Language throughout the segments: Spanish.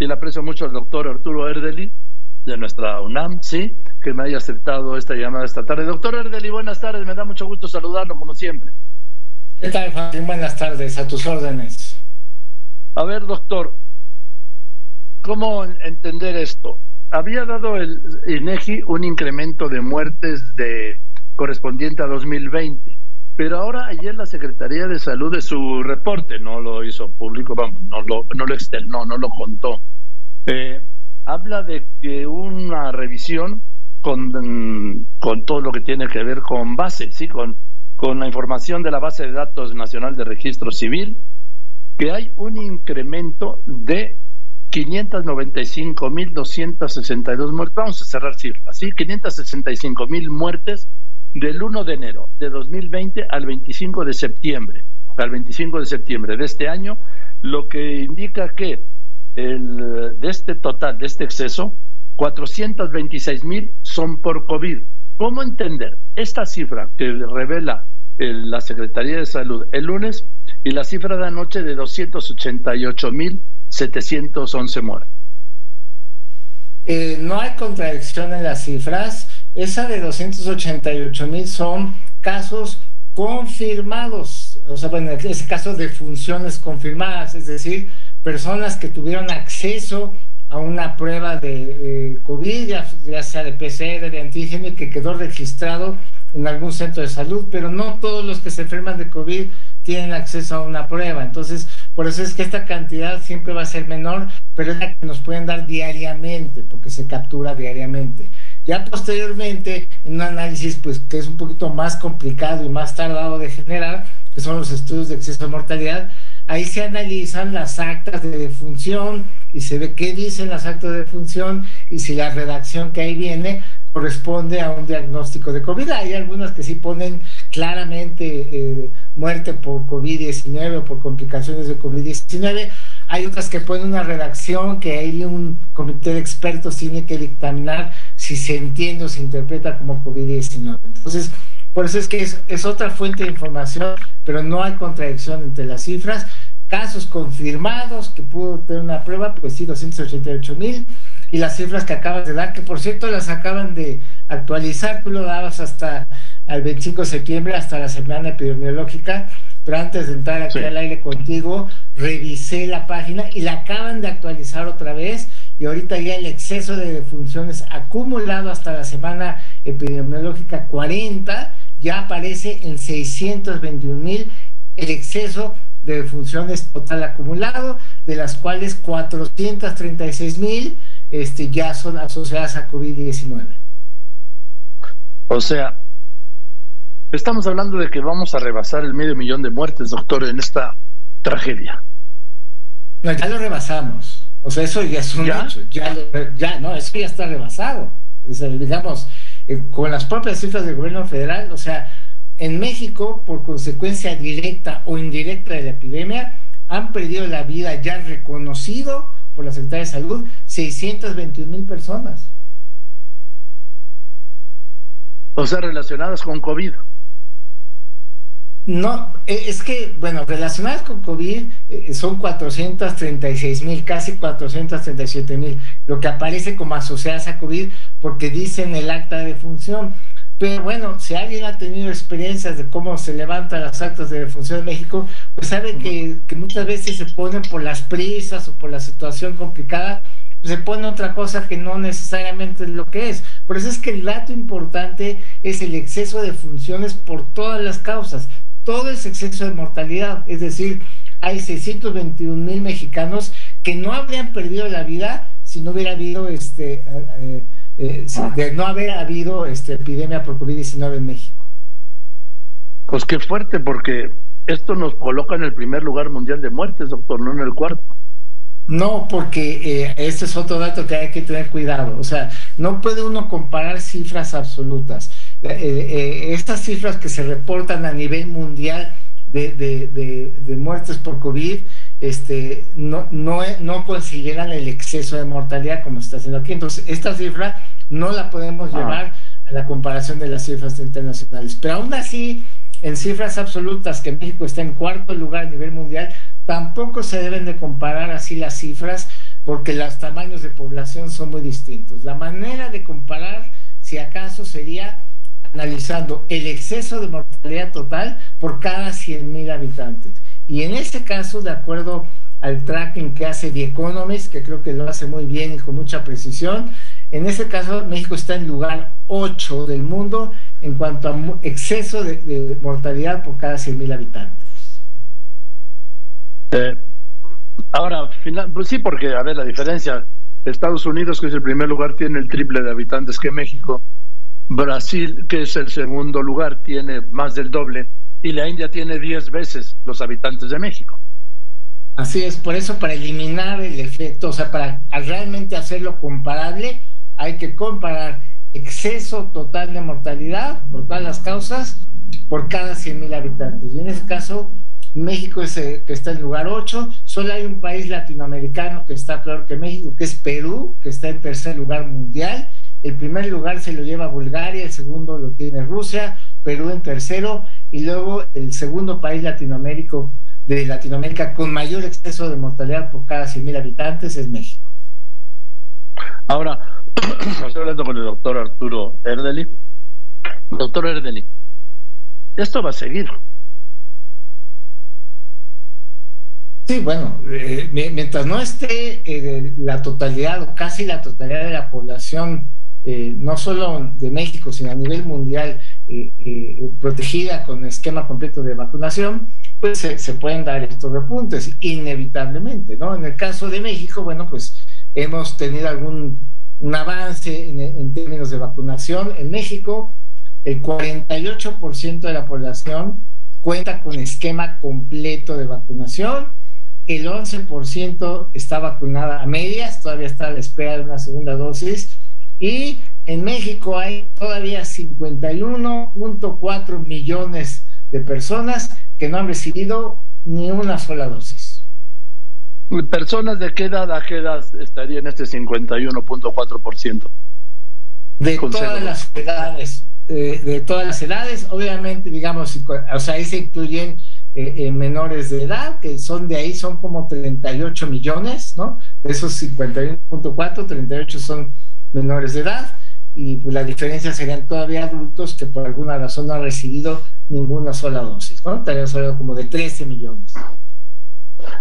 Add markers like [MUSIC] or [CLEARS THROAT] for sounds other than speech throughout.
y le aprecio mucho al doctor Arturo Erdeli de nuestra UNAM, sí, que me haya aceptado esta llamada esta tarde. Doctor Erdeli, buenas tardes, me da mucho gusto saludarlo como siempre. ¿Qué tal, Juan? Buenas tardes, a tus órdenes. A ver, doctor, ¿cómo entender esto? Había dado el INEGI un incremento de muertes de correspondiente a 2020, pero ahora ayer la Secretaría de Salud de su reporte no lo hizo público, vamos, no lo, no lo externó, no lo contó. Eh, habla de que una revisión con, con todo lo que tiene que ver con base, ¿sí? con, con la información de la base de datos nacional de registro civil, que hay un incremento de 595.262 muertes. Vamos a cerrar cifras, ¿sí? 565.000 muertes del 1 de enero de 2020 al 25 de septiembre, al 25 de septiembre de este año, lo que indica que el, de este total, de este exceso, 426 mil son por COVID. ¿Cómo entender esta cifra que revela la Secretaría de Salud el lunes y la cifra de anoche de 288 mil 711 muertos? Eh, no hay contradicción en las cifras. Esa de 288 mil son casos confirmados, o sea, bueno, en ese caso de funciones confirmadas, es decir, personas que tuvieron acceso a una prueba de COVID, ya, sea de PCR, de antígeno, y que quedó registrado en algún centro de salud, pero no todos los que se enferman de COVID tienen acceso a una prueba. Entonces, por eso es que esta cantidad siempre va a ser menor, pero es la que nos pueden dar diariamente, porque se captura diariamente. Ya posteriormente, en un análisis pues que es un poquito más complicado y más tardado de generar, que son los estudios de exceso de mortalidad, Ahí se analizan las actas de defunción y se ve qué dicen las actas de defunción y si la redacción que ahí viene corresponde a un diagnóstico de COVID. Hay algunas que sí ponen claramente eh, muerte por COVID-19 o por complicaciones de COVID-19. Hay otras que ponen una redacción que ahí un comité de expertos tiene que dictaminar si se entiende o se interpreta como COVID-19. Entonces, por eso es que es, otra fuente de información, pero no hay contradicción entre las cifras. Casos confirmados que pudo tener una prueba, pues sí, 288 mil. Y las cifras que acabas de dar, que por cierto las acaban de actualizar, tú lo dabas hasta el 25 de septiembre, hasta la semana epidemiológica, pero antes de entrar aquí al aire contigo, revisé la página y la acaban de actualizar otra vez y ahorita ya el exceso de defunciones acumulado hasta la semana epidemiológica 40 ya aparece en 621 mil el exceso de funciones total acumulado, de las cuales 436 mil este, ya son asociadas a COVID-19. O sea, estamos hablando de que vamos a rebasar el medio millón de muertes, doctor, en esta tragedia. No, ya lo rebasamos. O sea, eso ya es un hecho. Ya, ya, no, eso ya está rebasado. digamos, eh, con las propias cifras del gobierno federal, o sea, en México, por consecuencia directa o indirecta de la epidemia, han perdido la vida ya reconocido por la Secretaría de Salud 621 mil personas. O sea, relacionadas con COVID. No, e, es que, bueno, relacionadas con COVID eh, son 436 mil, casi 437 mil, lo que aparece como asociadas a COVID porque dicen el acta de función. Pero bueno, si alguien ha tenido experiencias de cómo se levantan las actas de defunción en México, pues sabe que, que muchas veces se ponen por las prisas o por la situación complicada, se pone otra cosa que no necesariamente es lo que es. Por eso es que el dato importante es el exceso de funciones por todas las causas todo ese exceso de mortalidad. Es decir, hay 621 mil mexicanos que no habrían perdido la vida si no hubiera habido este eh, eh, de no haber habido este epidemia por COVID-19 en México. Pues qué fuerte, porque esto nos coloca en el primer lugar mundial de muertes, doctor, no en el cuarto. No, porque eh, este es otro dato que hay que tener cuidado. O sea, no puede uno comparar cifras absolutas. Eh, eh, estas cifras que se reportan a nivel mundial de, muertes por COVID este, no, no, no consideran el exceso de mortalidad como está haciendo aquí. Entonces, esta cifra no la podemos ah. llevar a la comparación de las cifras internacionales. Pero aún así, en cifras absolutas, que México está en cuarto lugar a nivel mundial, tampoco se deben de comparar así las cifras porque los tamaños de población son muy distintos. La manera de comparar, si acaso, sería analizando el exceso de mortalidad total por cada 100.000 habitantes. Y en este caso, de acuerdo al tracking que hace The Economist, que creo que lo hace muy bien y con mucha precisión, en este caso México está en lugar 8 del mundo en cuanto a exceso de, mortalidad por cada 100.000 habitantes. Eh, ahora, final, pues sí, porque, a ver, la diferencia, Estados Unidos, que es el primer lugar, tiene el triple de habitantes que México, Brasil, que es el segundo lugar, tiene más del doble, y la India tiene 10 veces los habitantes de México. Así es, por eso para eliminar el efecto, o sea, para realmente hacerlo comparable, hay que comparar exceso total de mortalidad por todas las causas por cada 100.000 habitantes. Y en ese caso, México es el que está en lugar 8, solo hay un país latinoamericano que está peor que México, que es Perú, que está en tercer lugar mundial, el primer lugar se lo lleva Bulgaria, el segundo lo tiene Rusia, Perú en tercero, y luego el segundo país latinoamérico de Latinoamérica con mayor exceso de mortalidad por cada 100.000 habitantes es México. Ahora, [CLEARS THROAT] estoy hablando con el doctor Arturo Erdeli. Doctor Erdeli, esto va a seguir. Sí, bueno, eh, mientras no esté eh, la totalidad o casi la totalidad de la población eh, no solo de México, sino a nivel mundial, eh, eh, protegida con esquema completo de vacunación, pues se, pueden dar estos repuntes, inevitablemente, ¿no? En el caso de México, bueno, pues hemos tenido algún un avance en, en términos de vacunación. En México, el 48% de la población cuenta con esquema completo de vacunación, el 11% está vacunada a medias, todavía está a la espera de una segunda dosis, y en México hay todavía 51.4 millones de personas que no han recibido ni una sola dosis. ¿Personas de qué edad a qué edad estaría en este 51.4%? De todas las edades, eh, de todas las edades, obviamente, digamos, o sea, ahí se incluyen eh, eh, menores de edad, que son de ahí, son como 38 millones, ¿no? De esos 51.4, 38 son menores de edad y pues, la diferencia serían todavía adultos que por alguna razón no han recibido ninguna sola dosis, ¿no? Estaríamos hablando como de 13 millones.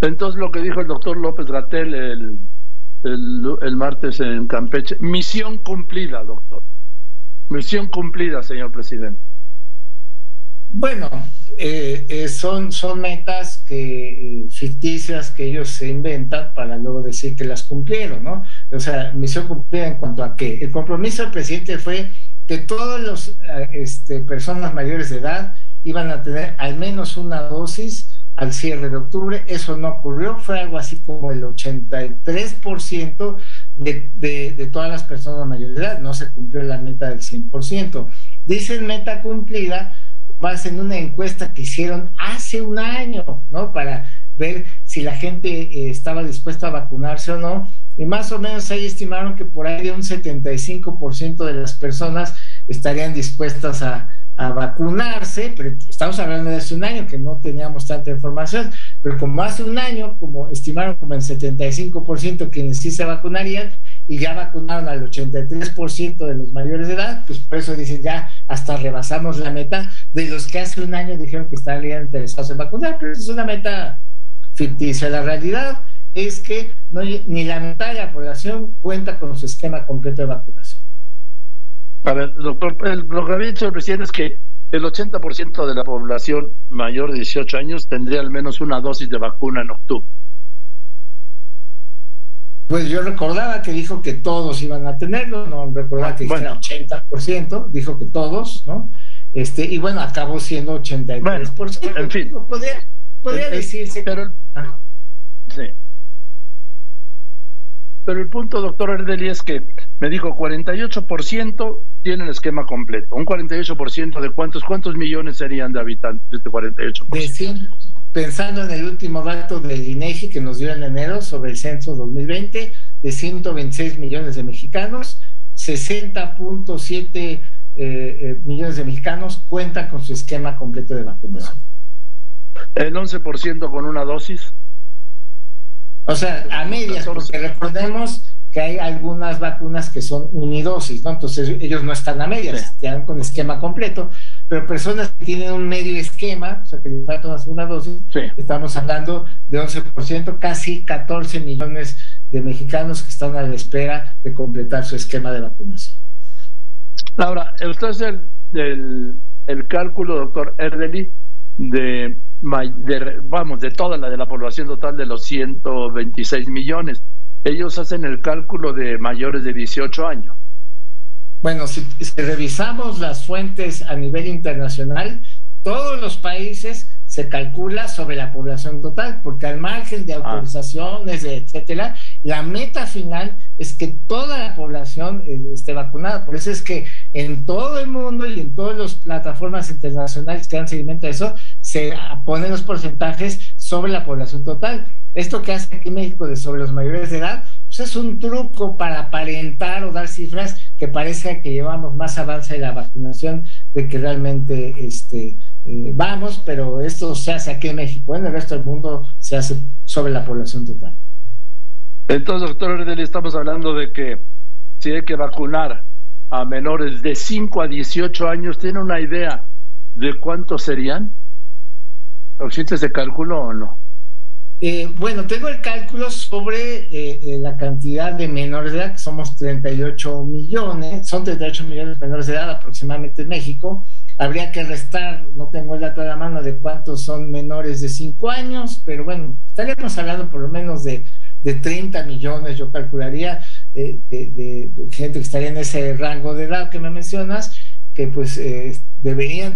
Entonces lo que dijo el doctor López Gatel el, el, martes en Campeche, misión cumplida, doctor. Misión cumplida, señor presidente. Bueno, eh, eh, son, son metas que, eh, ficticias que ellos se inventan para luego decir que las cumplieron, ¿no? O sea, misión cumplida en cuanto a qué. El compromiso del presidente fue que todas las este, personas mayores de edad iban a tener al menos una dosis al cierre de octubre. Eso no ocurrió, fue algo así como el 83% de, de, de todas las personas mayores de edad. No se cumplió la meta del 100%. Dicen meta cumplida base en una encuesta que hicieron hace un año, ¿no? Para ver si la gente eh, estaba dispuesta a vacunarse o no. Y más o menos ahí estimaron que por ahí de un 75% de las personas estarían dispuestas a, a vacunarse, pero estamos hablando de hace un año que no teníamos tanta información, pero como hace un año, como estimaron como el 75% quienes sí se vacunarían, y ya vacunaron al 83% de los mayores de edad, pues por eso dicen ya hasta rebasamos la meta de los que hace un año dijeron que estaban interesados en vacunar, pero es una meta ficticia. La realidad es que no, ni la mitad de la población cuenta con su esquema completo de vacunación. A ver, doctor, lo que había dicho el presidente es que el 80% de la población mayor de 18 años tendría al menos una dosis de vacuna en octubre. Pues yo recordaba que dijo que todos iban a tenerlo, no recordaba que bueno. 80%, dijo que todos, ¿no? Este, y bueno, acabó siendo 83%. en fin. Podría, podría decirse. Pero, ah. sí. Pero el punto, doctor Erdeli, es que me dijo 48% tienen esquema completo. Un 48% de cuántos, cuántos millones serían de habitantes de este 48%. De 100, pensando en el último dato del INEGI que nos dio en enero sobre el censo 2020, de 126 millones de mexicanos, 60.7 eh, eh, millones de mexicanos cuentan con su esquema completo de vacunación. ¿El 11% con una dosis? O sea, a medias, porque recordemos que hay algunas vacunas que son unidosis, ¿no? Entonces ellos no están a medias, quedan con esquema completo, pero personas que tienen un medio esquema, o sea, que les falta una segunda dosis, estamos hablando de 11%, casi 14 millones de mexicanos que están a la espera de completar su esquema de vacunación. Laura, usted es el, el, cálculo, doctor Erdeli, de, de, vamos, de toda la de la población total de los 126 millones ellos hacen el cálculo de mayores de 18 años. Bueno, si, revisamos las fuentes a nivel internacional, todos los países se calcula sobre la población total, porque al margen de ah. autorizaciones, etcétera, la meta final es que toda la población eh, esté vacunada. Por eso es que en todo el mundo y en todas las plataformas internacionales que dan seguimiento a eso, se ponen los porcentajes sobre la población total. Esto que hace aquí México de sobre los mayores de edad, pues es un truco para aparentar o dar cifras que parezca que llevamos más avance en la vacunación de que realmente este, eh, vamos, pero esto se hace aquí en México, en el resto del mundo se hace sobre la población total. Entonces, doctor Redel, estamos hablando de que si hay que vacunar a menores de 5 a 18 años, ¿tiene una idea de cuántos serían? ¿Existe ese cálculo o no? Eh, bueno, tengo el cálculo sobre eh, eh, la cantidad de menores de edad, que somos 38 millones, son 38 millones de menores de edad aproximadamente en México. Habría que restar, no tengo el dato a la mano de cuántos son menores de 5 años, pero bueno, estaríamos hablando por lo menos de, de 30 millones, yo calcularía, de, gente que estaría en ese rango de edad que me mencionas, que pues deberían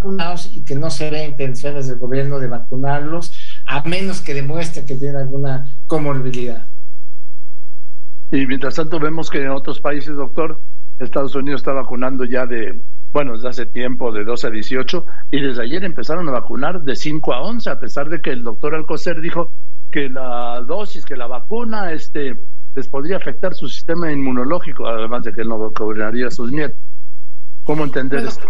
vacunados y que no se ve intenciones del gobierno de vacunarlos a menos que demuestre que tiene alguna comorbilidad. Y mientras tanto vemos que en otros países, doctor, Estados Unidos está vacunando ya de, bueno, desde hace tiempo, de 12 a 18, y desde ayer empezaron a vacunar de 5 a 11, a pesar de que el doctor Alcocer dijo que la dosis, que la vacuna, este, les podría afectar su sistema inmunológico, además de que no vacunaría a sus nietos. ¿Cómo entender esto?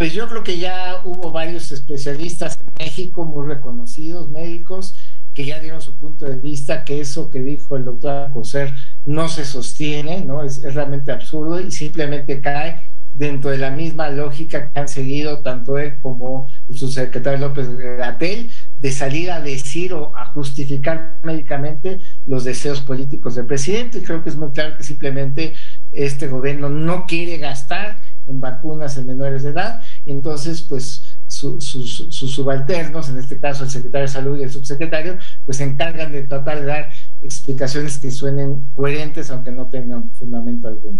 Pues yo creo que ya hubo varios especialistas en México muy reconocidos, médicos, que ya dieron su punto de vista, que eso que dijo el doctor Coser no se sostiene, ¿no? Es, realmente absurdo y simplemente cae dentro de la misma lógica que han seguido tanto él como el subsecretario López Gatel, de salir a decir o a justificar médicamente los deseos políticos del presidente. Y creo que es muy claro que simplemente este gobierno no quiere gastar en vacunas en menores de edad, entonces pues sus, subalternos, en este caso el secretario de salud y el subsecretario, pues se encargan de tratar de dar explicaciones que suenen coherentes aunque no tengan fundamento alguno.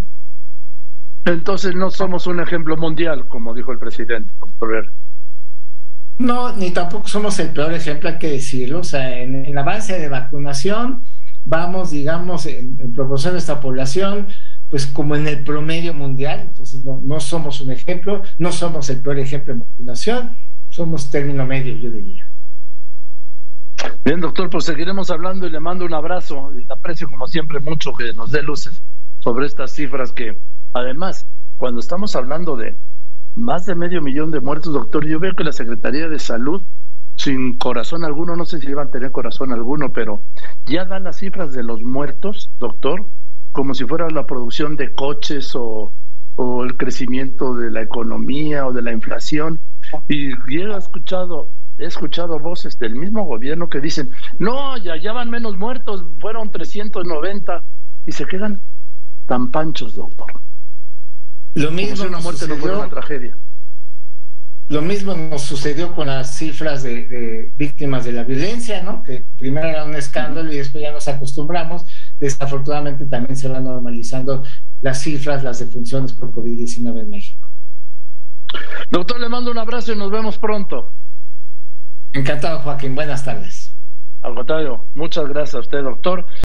Entonces no somos un ejemplo mundial, como dijo el presidente, doctor. No, ni tampoco somos el peor ejemplo, hay que decirlo. O sea, en, en avance de vacunación, vamos, digamos, en, en proporción de esta población, pues como en el promedio mundial, entonces no, somos un ejemplo, no somos el peor ejemplo en vacunación, somos término medio, yo diría. Bien, doctor, pues seguiremos hablando y le mando un abrazo y aprecio como siempre mucho que nos dé luces sobre estas cifras que además, cuando estamos hablando de más de medio millón de muertos, doctor, yo veo que la Secretaría de Salud, sin corazón alguno, no sé si iban a tener corazón alguno, pero ya dan las cifras de los muertos, doctor, como si fuera la producción de coches o, el crecimiento de la economía o de la inflación. Y he escuchado, he escuchado voces del mismo gobierno que dicen, no, ya, ya van menos muertos, fueron 390 y se quedan tan panchos, doctor. Lo mismo una muerte no fue una tragedia. Lo mismo nos sucedió con las cifras de, de, víctimas de la violencia, ¿no? Que primero era un escándalo y después ya nos acostumbramos desafortunadamente también se van normalizando las cifras, las defunciones por COVID-19 en México. Doctor, le mando un abrazo y nos vemos pronto. Encantado, Joaquín. Buenas tardes. Al contrario, muchas gracias a usted, doctor.